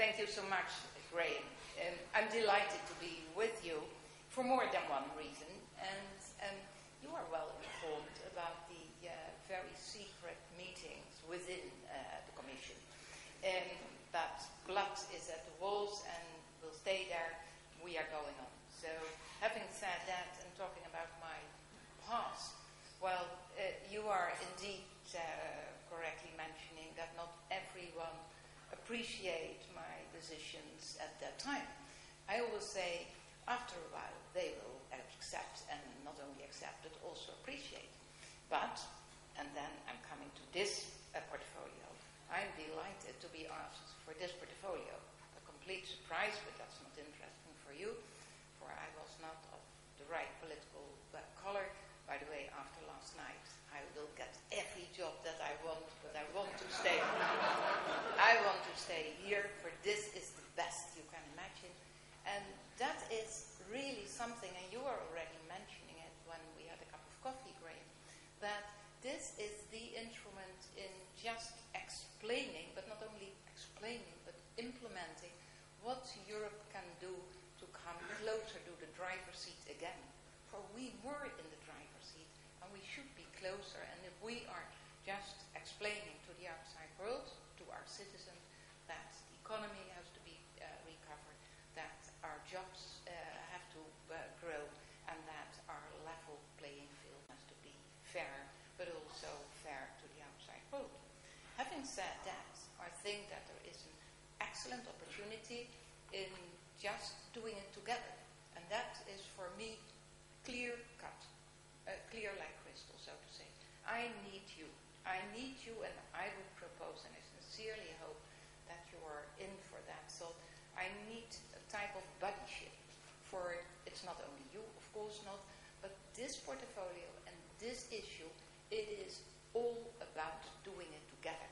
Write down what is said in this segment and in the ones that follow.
thank you so much, Graham. Um, I'm delighted to be with you for more than one reason. And um, you are well informed about the uh, very secret meetings within uh, the Commission. Um, that blood is at the walls and will stay there. We are going on. So, having said that and talking about my past, well, uh, you are indeed uh, correctly mentioning that not everyone appreciate decisions at that time. I always say, after a while, they will accept, and not only accept, but also appreciate. But, and then I'm coming to this uh, portfolio. I'm delighted to be asked for this portfolio. A complete surprise, but that's not interesting for you, for I was not of the right political uh, color. By the way, after last night, I will get every job that I want, but I want to stay. I want to stay here, for this is the best you can imagine. And that is really something, and you were already mentioning it when we had a cup of coffee, Graham, that this is the instrument in just explaining, but not only explaining, but implementing what Europe can do to come closer to the driver's seat again. For we were in the driver's seat, and we should be closer. And if we are just explaining to the outside world, to our citizens, that the economy has to be uh, recovered, that our jobs uh, have to uh, grow, and that our level playing field has fair, but also fair to the outside world. Having said that, I think that there is an excellent opportunity in just doing it together. And that is for me clear cut, uh, clear like crystal, so to say. I need you. I need you, and I would propose, and I sincerely hope that you are in for that. So I need a type of buddyship for it's not only you, of course not, but this portfolio this issue, it is all about doing it together.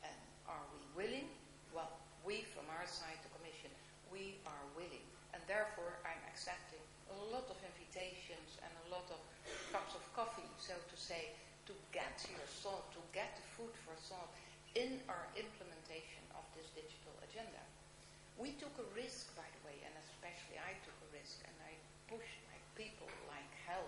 And are we willing? Well, we from our side, the Commission, we are willing. And therefore, I'm accepting a lot of invitations and a lot of cups of coffee, so to say, to get your thought, to get the food for thought in our implementation of this digital agenda. We took a risk, by the way, and especially I took a risk, and I pushed my people like hell.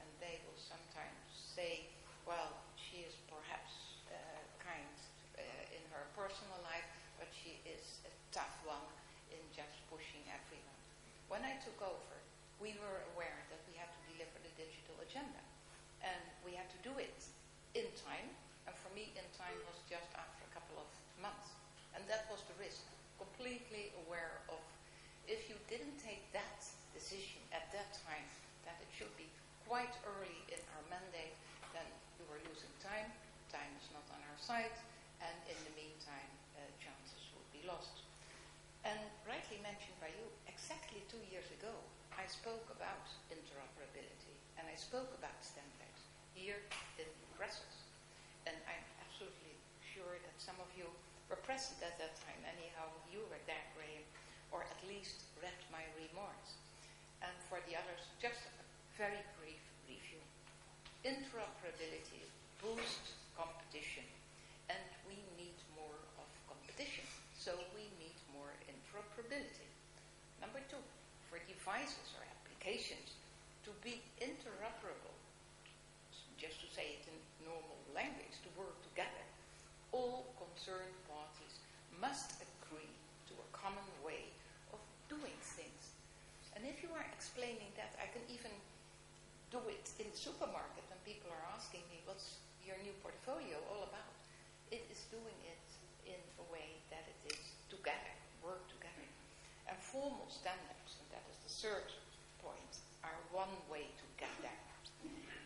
And they will sometimes say, well, she is perhaps uh, kind uh, in her personal life, but she is a tough one in just pushing everyone. When I took over, we were aware that we had to deliver the digital agenda. And we had to do it in time. And for me, in time was just after a couple of months. And that was the risk. Completely aware of if you didn't take that decision at that time, that it should be quite early in our mandate, then we were losing time. Time is not on our side. And in the meantime, uh, chances would be lost. And rightly mentioned by you, exactly two years ago, I spoke about interoperability and I spoke about standards here in Brussels. And I'm absolutely sure that some of you were present at that time. Anyhow, you were there, Graham, or at least read my remarks. And for the others, just a very brief review. Interoperability boosts competition, and we need more of competition. So we need more interoperability. Number two, for devices or applications to be interoperable, just to say it in normal language, to work together, all concerned parties must agree to a common way of doing things. And if you are explaining that, I can even do it in the supermarket when people are asking me, what's your new portfolio all about? It is doing it in a way that it is together, work together. And formal standards, and that is the third point, are one way to get there.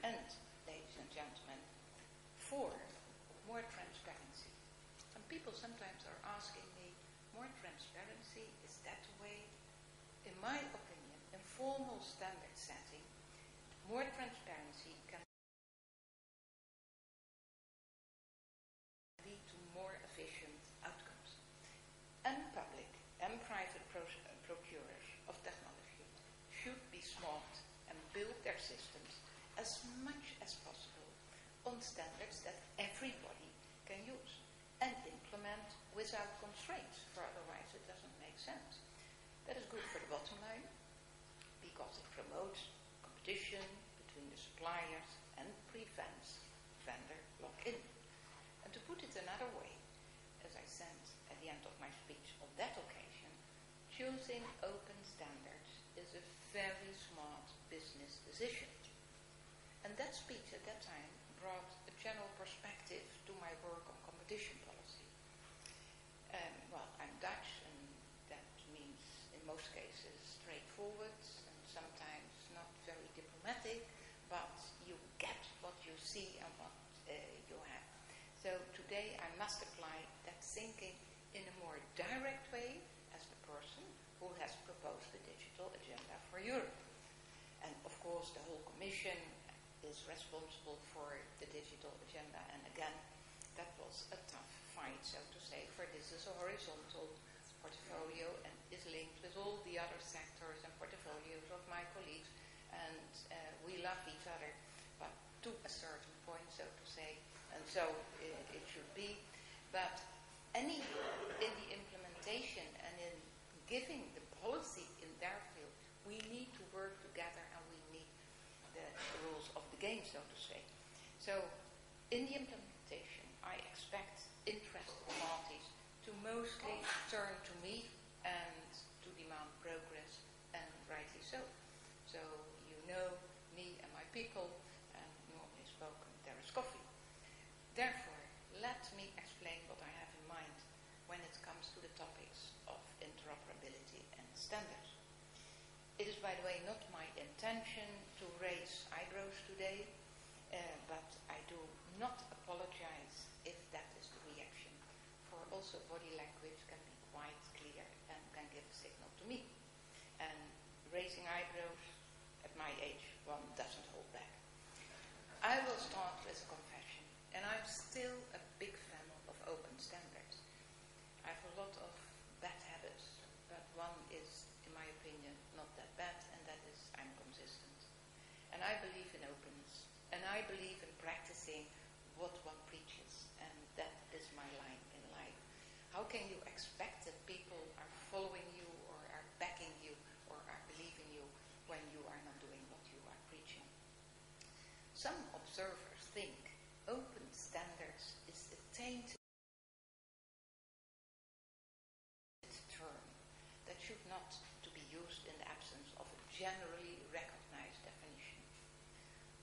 And, ladies and gentlemen, four, more transparency. And people sometimes are asking me, more transparency, is that the way? In my opinion, in formal standard setting, more transparency can lead to more efficient outcomes. And public and private pro- procurers of technology should be smart and build their systems as much as possible on standards that everybody can use and implement without constraints, for otherwise it doesn't make sense. That is good for the bottom line because it promotes competition between the suppliers and prevents vendor lock-in. And to put it another way, as I said at the end of my speech on that occasion, choosing open standards is a very smart business decision. That speech at that time brought a general perspective to my work on competition policy. Um, well, I'm Dutch, and that means in most cases straightforward and sometimes not very diplomatic, but you get what you see and what uh, you have. So today I must apply that thinking in a more direct way as the person who has proposed the digital agenda for Europe. And of course the whole Commission is responsible for the digital agenda. And again, that was a tough fight, so to say, for this is a horizontal portfolio and is linked with all the other sectors and portfolios of my colleagues. And uh, we love each other, but to a certain point, so to say. And so it, it should be. But any in the implementation and in giving the policy in their field, we need to work together and we need the rules of the game, so to say. So in the implementation, I expect interested parties to mostly turn to me and to demand progress, and rightly so. So you know me and my people, and normally spoken, there is coffee. Therefore, let me explain what I have in mind when it comes to the topics of interoperability and standards. It is, by the way, not my intention to raise eyebrows today, uh, but I do not apologize if that is the reaction. For also body language can be quite clear and can give a signal to me. And raising eyebrows at my age, one doesn't hold back. I will start with a confession, and I'm still a big fan of open standards. I have a lot of bad habits, but one is, in my opinion, not that bad, and that is I'm consistent. And I believe in openness, and I believe in practicing what one preaches, and that is my line in life. How can you expect that people are following you or are backing you or are believing you when you are not doing what you are preaching? Some observers think open standards is a tainted term that should not to be used in the absence of a generally recognized definition.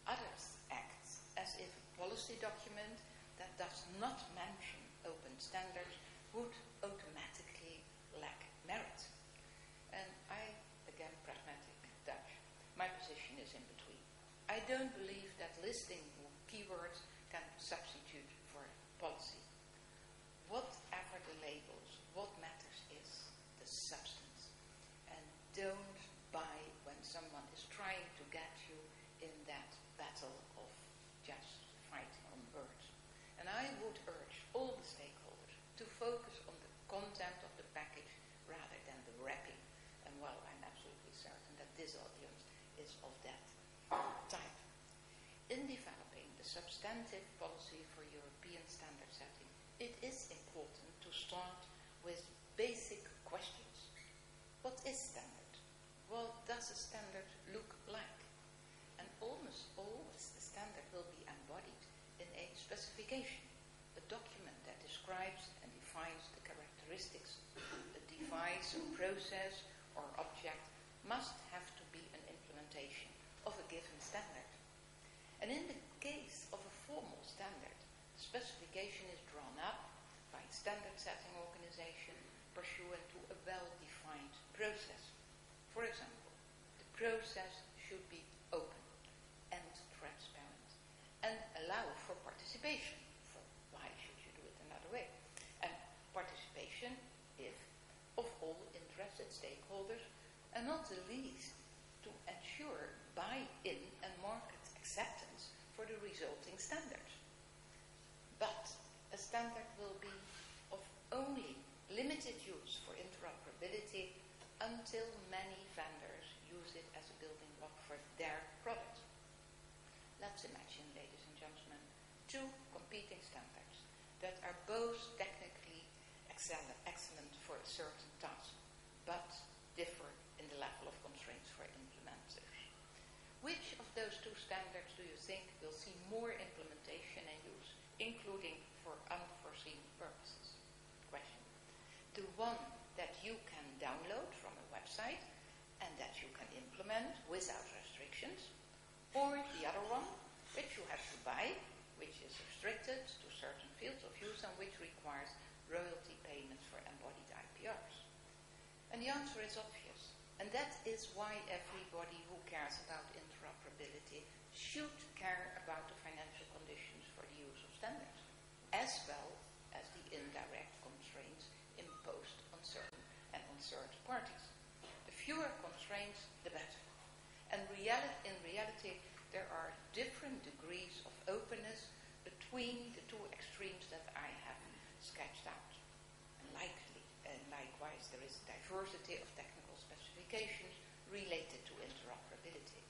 Others act as if a policy document that does not mention open standards would automatically lack merit. And I, again, pragmatic Dutch, my position is in between. I don't believe that listing keywords can substitute for policy. Whatever the labels, what matters is the substance. And don't buy when someone is trying to get you in that battle of just fighting on words. And I would urge all the stakeholders to focus on the content of the package rather than the wrapping. And well, I'm absolutely certain that this audience is of that type. In developing the substantive policy for European standard setting, it is important to start with basic questions. What is standard? What does a standard look like? And almost always the standard will be embodied in a specification, a document that describes and defines the characteristics. A device, a process, or object must have to be an implementation of a given standard. And in the case of a formal standard, the specification is drawn up by a standard setting organization pursuant to a well-defined process. For example, the process should be open and transparent and allow for participation. Why should you do it another way? And participation, if of all interested stakeholders, and not the least to ensure buy-in and market acceptance for the resulting standards. But a standard will be of only limited use for interoperability until many vendors use it as a building block for their product. Let's imagine, ladies and gentlemen, two competing standards that are both technically excellent for a certain task, but differ in the level of constraints for implementers. Which of those two standards do you think will see more implementation and use, including for unforeseen purposes? Question. The one that you can download from a website and that you can implement without restrictions, or the other one, which you have to buy, which is restricted to certain fields of use and which requires royalty payments for embodied IPRs? And the answer is obvious. And that is why everybody who cares should care about the financial conditions for the use of standards, as well as the indirect constraints imposed on certain and on third parties. The fewer constraints, the better. And reali- in reality, there are different degrees of openness between the two extremes that I have sketched out. And likely, and likewise, there is diversity of technical specifications related to interoperability.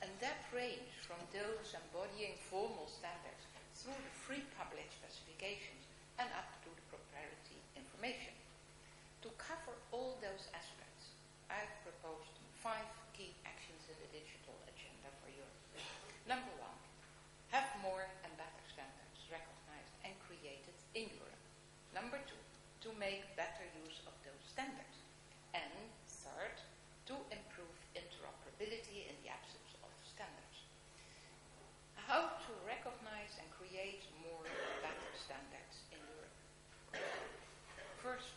And that range from those embodying formal standards through the free public specifications and up to the proprietary information. To cover all those aspects, I've proposed five key actions in the digital agenda for Europe. Number one, have more and better standards recognized and created in Europe. Number two, to make better use of those standards. And third, to improve interoperability in the absence of standards. How to recognize and create more better standards in Europe. First,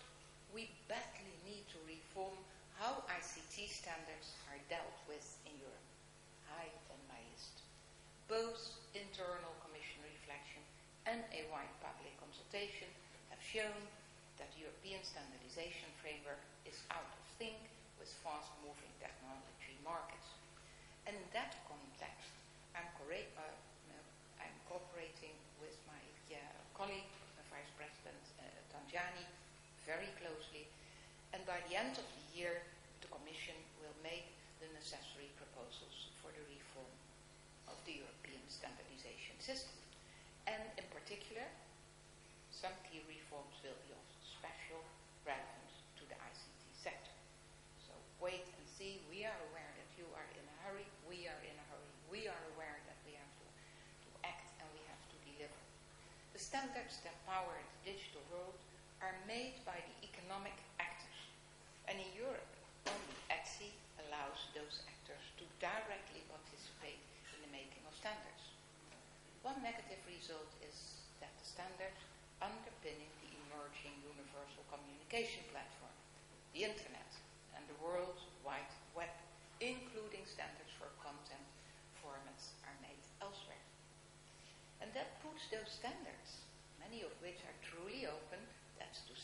we badly need to reform how ICT standards are dealt with in Europe. High on my list. Both internal Commission reflection and a wide public consultation have shown that European standardization framework is out of sync with fast-moving technology markets. And in that context, I'm, correct, uh, I'm cooperating with my uh, colleague, the Vice President uh, Tajani, very closely. And by the end of the year, the Commission will make the necessary proposals for the reform of the European standardization system. And in particular, some key reforms will be of special relevance to the ICT sector. So wait and see. We are aware that you are in a hurry. We are in a hurry. We are aware that we have to, to act and we have to deliver. The standards that power the digital world are made by the economic actors. And in Europe, only ETSI allows those actors to directly participate in the making of standards. One negative result is that the standards underpinning the emerging universal communication platform, the Internet, and the World Wide Web, including standards for content formats, are made elsewhere. And that puts those standards, many of which are truly open,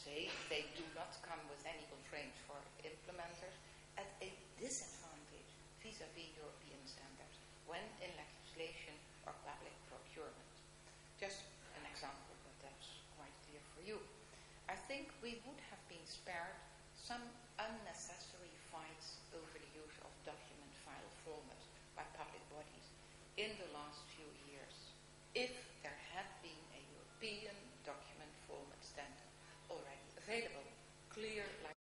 say, they do not come with any constraints for implementers, at a disadvantage vis-à-vis European standards when in legislation or public procurement. Just an example, but that's quite clear for you. I think we would have been spared some unnecessary fights over the use of document file format by public bodies in the last few years if there had been a European document format standard already available, clear like.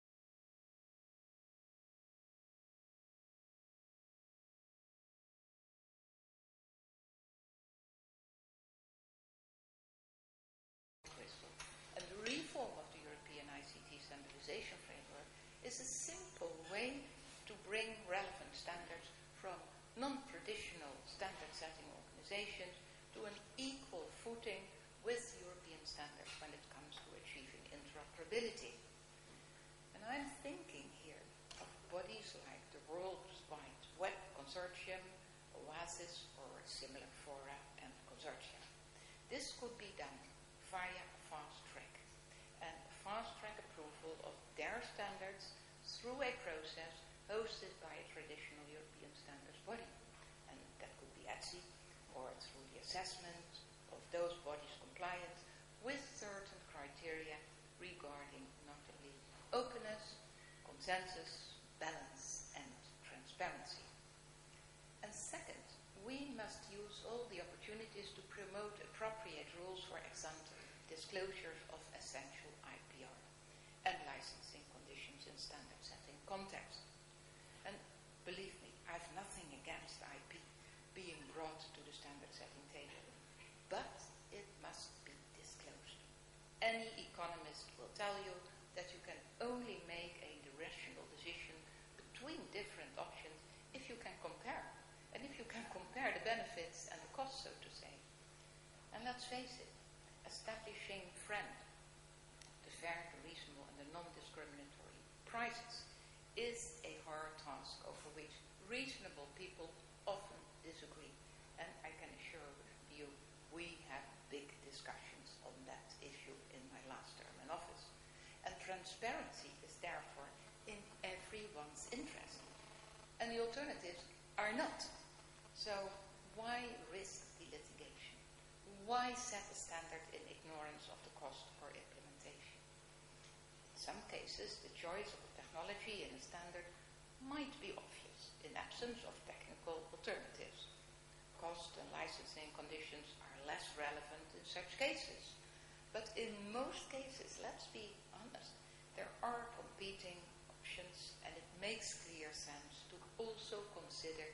And the reform of the European ICT standardization framework is a simple way to bring relevant standards from non-traditional standard-setting organizations to an equal footing with European standards when it comes to achieving interoperability. I'm thinking here of bodies like the World Wide Web Consortium, OASIS, or similar fora and consortia. This could be done via fast track and fast track approval of their standards through a process hosted by a traditional European standards body. And that could be ETSI or through the assessment of those bodies' compliance with certain criteria regarding consensus, balance, and transparency. And second, we must use all the opportunities to promote appropriate rules for ex ante disclosures of essential IPR. And licensing conditions in standard setting context. And believe me, I have nothing against IP being brought to the standard setting table, but it must be disclosed. Any economist will tell you that you can only make a rational decision between different options if you can compare. And if you can compare the benefits and the costs, so to say. And let's face it, establishing FRAND, the fair, the reasonable, and the non-discriminatory prices is a hard task over which reasonable people often disagree. And I can assure you, we had big discussions on that issue in my last term in office. And transparency is therefore in everyone's interest. And the alternatives are not. So why risk the litigation? Why set a standard in ignorance of the cost for implementation? In some cases, the choice of a technology in a standard might be obvious in absence of technical alternatives. Cost and licensing conditions are less relevant in such cases. But in most cases, let's be honest, there are competing options and it makes clear sense to also consider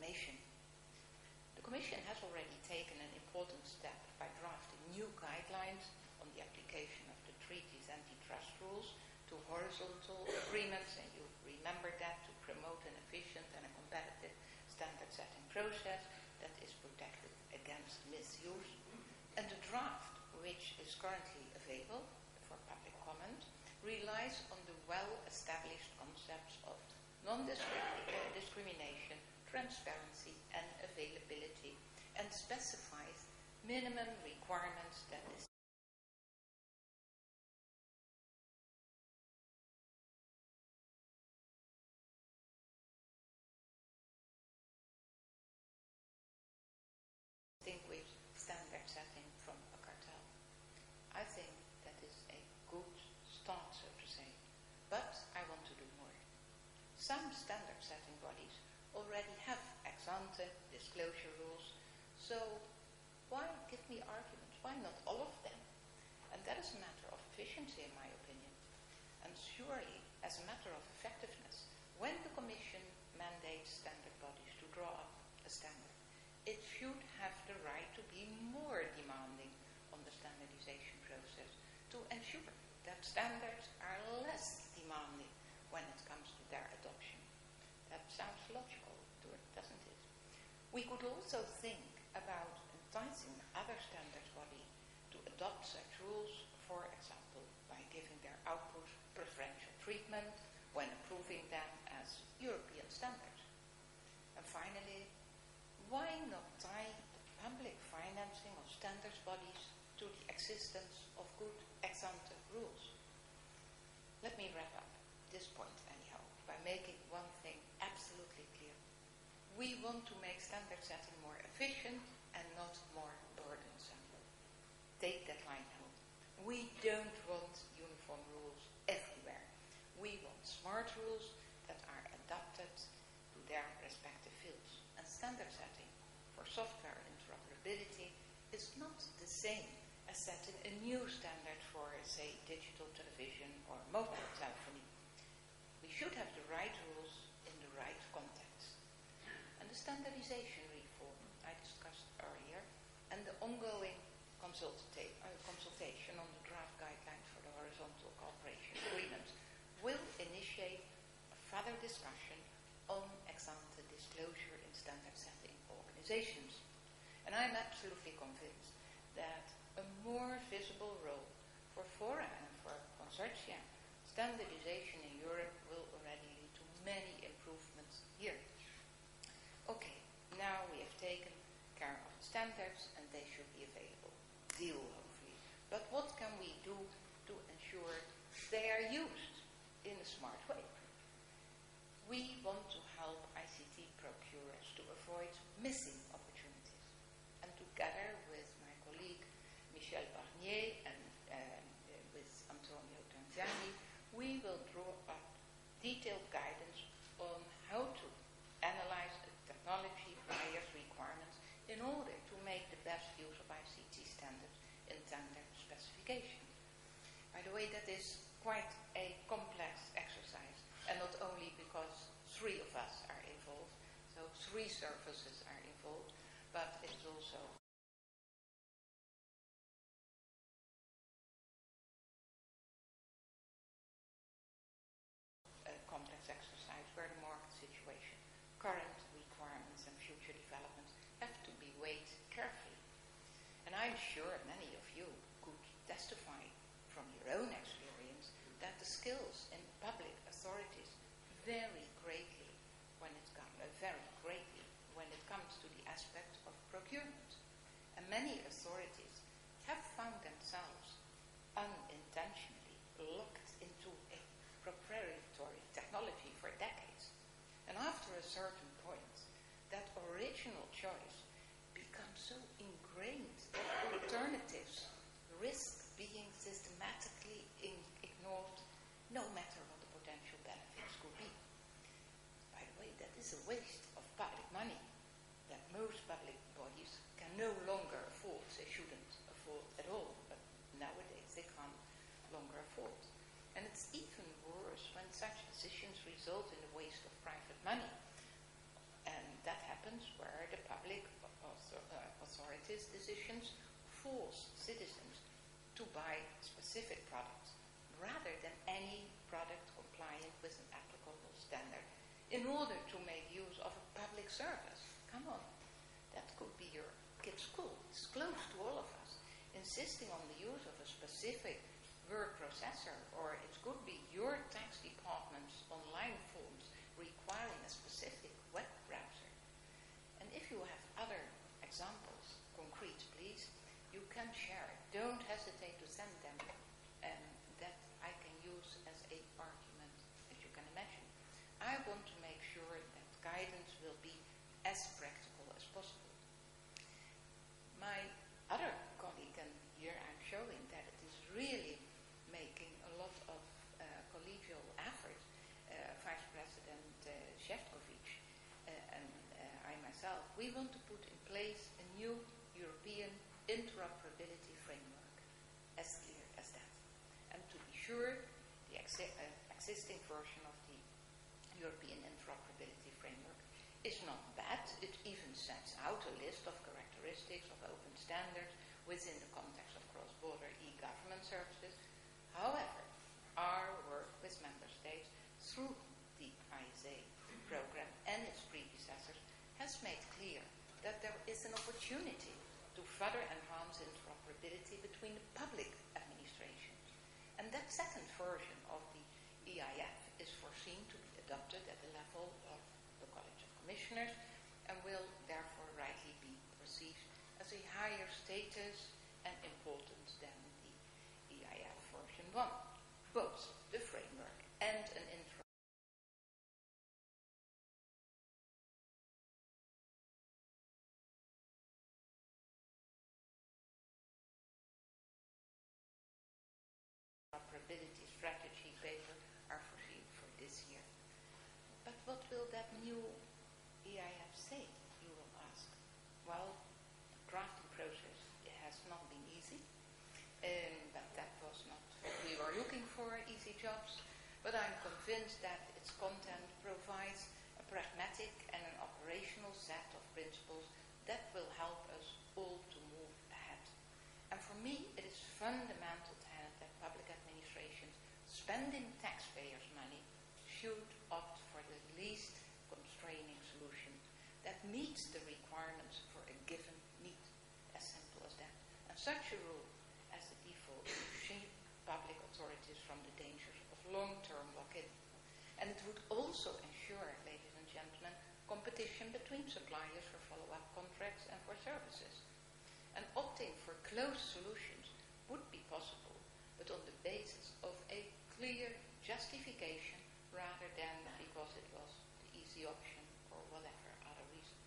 The Commission has already taken an important step by drafting new guidelines on the application of the treaty's antitrust rules to horizontal agreements, and you remember that to promote an efficient and a competitive standard setting process that is protected against misuse. And the draft, which is currently available for public comment, relies on the well-established concepts of non-discrimination, transparency and availability and specifies minimum requirements that is distinguish standard setting from a cartel. I think that is a good start, so to say. But I want to do more. Some standard setting bodies already have ex ante disclosure rules, so why give me arguments? Why not all of them? And that is a matter of efficiency, in my opinion. And surely, as a matter of effectiveness, when the Commission mandates standard bodies to draw up a standard, it should have the right to be more demanding on the standardization process to ensure that standards are less demanding when it comes to their adoption. That sounds logical, doesn't it? We could also think about enticing other standard bodies to adopt such rules, for example, by giving their output preferential treatment when approving them as European standards. And finally, why not tie the public financing of standards bodies to the existence of good ex ante rules? Let me wrap up this point, anyhow, by making one. We want to make standard setting more efficient and not more burdensome. Take that line home. We don't want uniform rules everywhere. We want smart rules that are adapted to their respective fields. And standard setting for software interoperability is not the same as setting a new standard for, say, digital television or mobile telephony. We should have the right rules in the right context. And the standardization reform I discussed earlier and the ongoing consulta- uh, consultation on the draft guidelines for the horizontal cooperation agreement will initiate a further discussion on ex ante disclosure in standard setting organizations. And I'm absolutely convinced that a more visible role for fora and for consortia, standardization in Europe will already lead to many now we have taken care of the standards and they should be available. Deal, hopefully. But what can we do to ensure they are used in a smart way? We want to help ICT procurers to avoid missing opportunities. And together with my colleague Michel Barnier and uh, with Antonio Tajani, we will draw up detailed guidance in order to make the best use of ICT standards in tender specification. By the way, that is quite a complex exercise, and not only because three of us are involved, so three services are involved, but it is also I'm sure many of you could testify from your own experience that the skills in public authorities vary greatly when it comes uh, very greatly when it comes to the aspect of procurement. And many authorities have found themselves unintentionally locked into a proprietary technology for decades. And after a certain point, that original choice becomes so ingrained alternatives risk being systematically ignored no matter what the potential benefits could be. By the way, that is a waste of public money that most public bodies can no longer afford. They shouldn't afford at all, but nowadays they can't longer afford. And it's even worse when such decisions result in the waste of private money. And that happens where the public author- authorities' decisions force citizens to buy specific products rather than any product compliant with an applicable standard in order to make use of a public service. Come on. That could be your kid's school. It's close to all of us. Insisting on the use of a specific word processor, or it could be your tax department's online forms requiring a specific web browser. And if you have other examples, you can share. It. Don't hesitate to send them. Um, that I can use as a argument, as you can imagine. I want to make sure that guidance will be as practical as possible. My other colleague, and here I'm showing that it is really making a lot of uh, collegial effort, uh, Vice President uh, Šefčovič uh, and uh, I myself, we want to put in place a new European interoperability framework, as clear as that. And to be sure, the exi- uh, existing version of the European interoperability framework is not bad. It even sets out a list of characteristics of open standards within the context of cross-border e-government services. However, our work with member states through the ISA program and its predecessors has made clear that there is an opportunity to further enhance interoperability between the public. And that second version of the EIF is foreseen to be adopted at the level of the College of Commissioners and will therefore rightly be perceived as a higher status and importance than the EIF version 1. Both the framework and an intro interoperability strategy paper are foreseen for this year. But what will that new EIF say, you will ask? Well, the drafting process has not been easy, um, but that was not what we were looking for, easy jobs. But I'm convinced that its content provides a pragmatic and an operational set of principles that will help us all to move ahead. And for me, it is fundamental that public administrations spending taxpayers' money should opt for the least that meets the requirements for a given need. As simple as that. And such a rule as the default would shield public authorities from the dangers of long-term lock-in. And it would also ensure, ladies and gentlemen, competition between suppliers for follow-up contracts and for services. And opting for closed solutions would be possible, but on the basis of a clear justification rather than because it was the easy option or whatever other reason.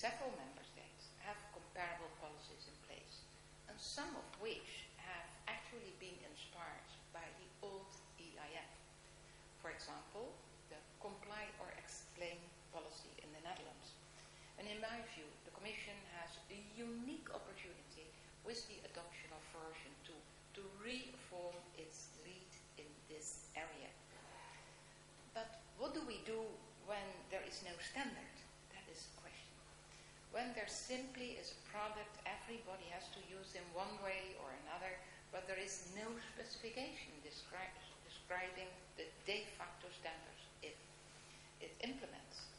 Several member states have comparable policies in place, and some of which have actually been inspired by the old EIF. For example, the comply or explain policy in the Netherlands. And in my view, the Commission has a unique opportunity with the adoption of version 2 to reform its lead in this area. But what do we do when there is no standard? That when there simply is a product everybody has to use in one way or another, but there is no specification descri- describing the de facto standards it, it implements.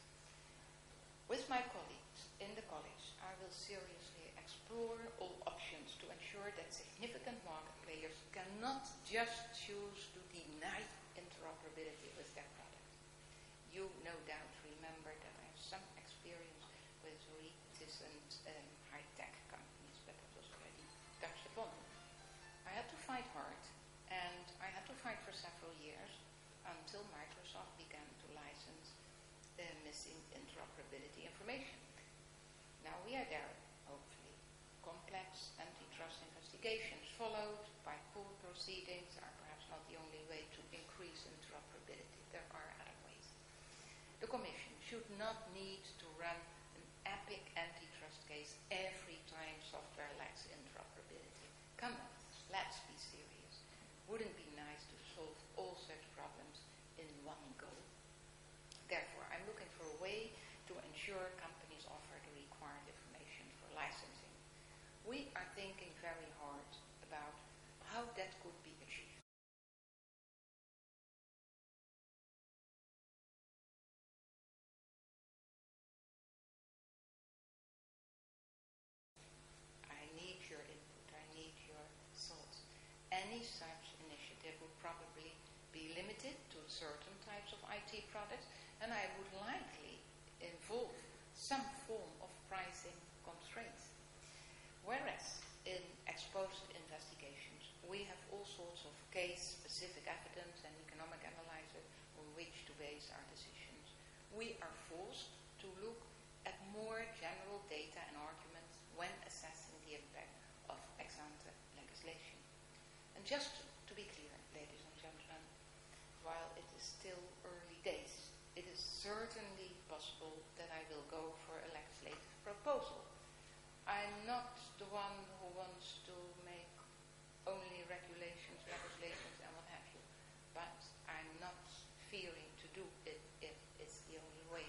With my colleagues in the college, I will seriously explore all options to ensure that significant market players cannot just choose to deny interoperability with their product. You no doubt until Microsoft began to license the missing interoperability information. Now we are there, hopefully. Complex antitrust investigations followed by court proceedings are perhaps not the only way to increase interoperability. There are other ways. The Commission should not need to run an epic antitrust case every time software lacks interoperability. Come on, let's be serious. Wouldn't be nice to solve all such problems in one go. Therefore, I'm looking for a way to ensure companies offer the required information for licensing. We are thinking very hard about how that could be achieved. I need your input, I need your thoughts. Any such initiative would probably be limited to certain types of IT products, and I would likely involve some form of pricing constraints. Whereas in ex post investigations, we have all sorts of case-specific evidence and economic analysis on which to base our decisions. We are forced to look at more general data and arguments when assessing the impact of ex ante legislation. And just to be clear, ladies and gentlemen, while it is still early days, it is certainly possible that I will go for a legislative proposal. I'm not the one who wants to make only regulations, legislations, and what have you, but I'm not fearing to do it if it's the only way.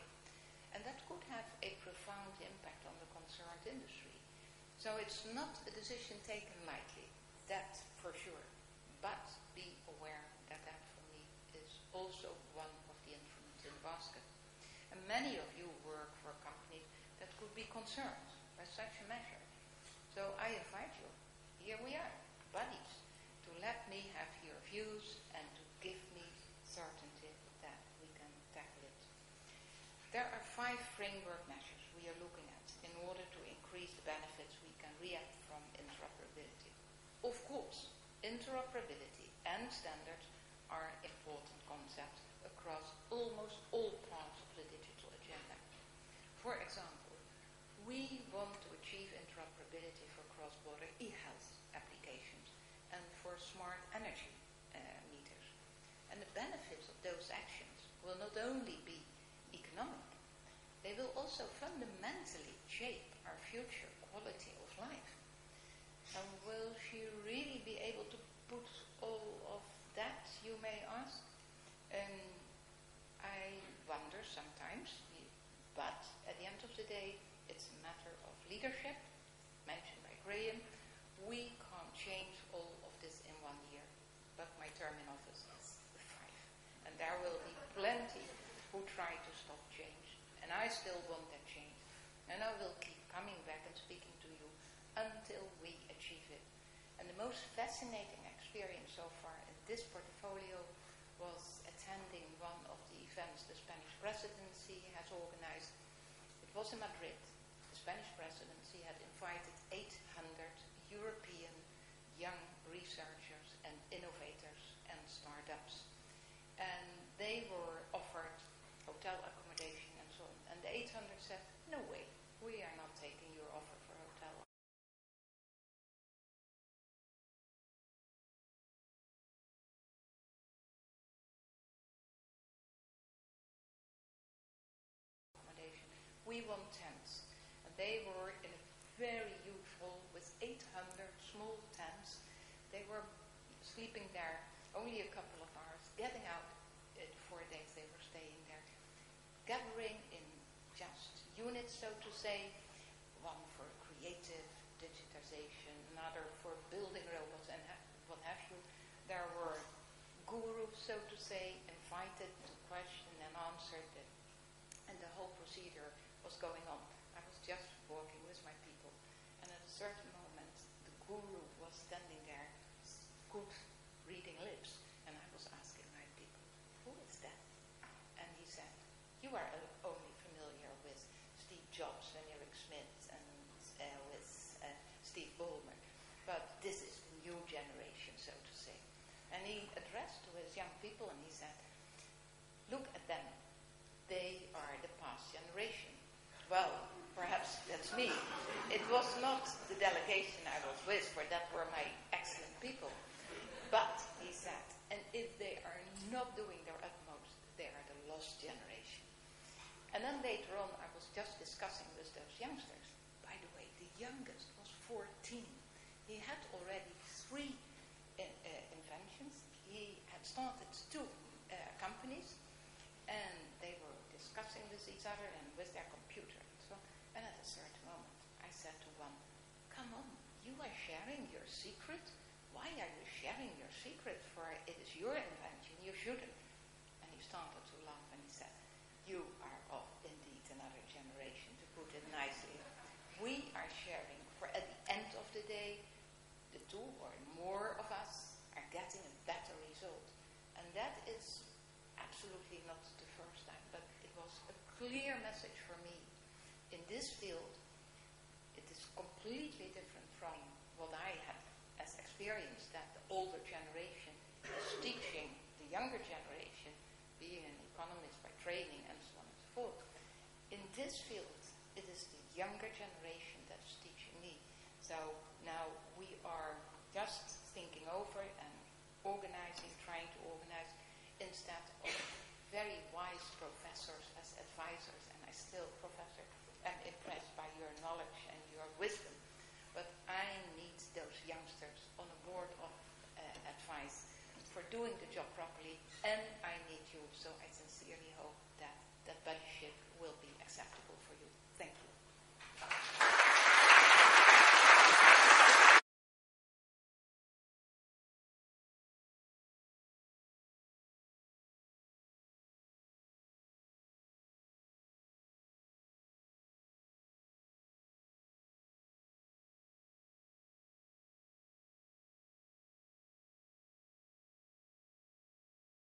And that could have a profound impact on the concerned industry. So it's not a decision taken lightly, that for sure. But be aware that that for me is also one of the instruments in the basket. And many of you work for companies that could be concerned by such a measure. So I invite you, here we are, buddies, to let me have your views and to give me certainty that we can tackle it. There are five framework measures we are looking at in order to increase the benefits we can reap from interoperability. Of course, interoperability and standards are important concepts across almost all parts of the digital agenda. For example, we want to achieve interoperability for cross-border e-health applications and for smart energy uh, meters. And the benefits of those actions will not only be economic, they will also fundamentally shape our future quality. And will she really be able to put all of that, you may ask? And I wonder sometimes, but at the end of the day, it's a matter of leadership, mentioned by Graham. We can't change all of this in one year, but my term in office is five. And there will be plenty who try to stop change. And I still want that change. And I will keep coming back and speaking to you until we the most fascinating experience so far in this portfolio was attending one of the events the Spanish presidency has organized. It was in Madrid. The Spanish presidency had invited 800 European young researchers and innovators and startups. And they were offered hotel accommodation and so on. And the 800 said, no way, we are not taking your offer for hotel accommodation. We want tents. And they were in a very hall with 800 small tents. They were sleeping there only a couple of hours, getting out uh, four days they were staying there, gathering in just units, so to say, one for creative digitization, another for building robots and ha- what have you. There were gurus, so to say, invited to question and answer, the, and the whole procedure was going on. I was just walking with my people, and at a certain moment, the guru was standing there, good reading lips, and I was asking my people, who is that? And he said, you are only familiar with Steve Jobs and Eric Schmidt and uh, with uh, Steve Ballmer, but this is the new generation, so to say. And he addressed to his young people and he said, look at them. They are the past generation. Well, perhaps that's me. It was not the delegation I was with, for that were my excellent people. But, he said, and if they are not doing their utmost, they are the lost generation. And then later on, I was just discussing with those youngsters. By the way, the youngest was 14. He had already three uh, uh, inventions. He had started two uh, companies, and they were discussing with each other and with their computer and so on. And at a certain moment, I said to one, Come on, you are sharing your secret? Why are you sharing your secret? For it is your invention, you shouldn't. And he started to laugh and he said, You are of indeed another generation, to put it nicely. We are sharing, for at the end of the day, the two or more of us are getting a better result. And that is absolutely not the first time, but it was a clear message for me. In this field, completely different from what I had as experience, that the older generation is teaching the younger generation, being an economist by training and so on and so forth. In this field, it is the younger generation that's teaching me. So now we are just thinking over and organizing, trying to organize, instead of very wise professors as advisors, and I still, Professor, am impressed by your knowledge and your wisdom. But I need those youngsters on a board of uh, advice for doing the job properly, and I need you, so I sincerely hope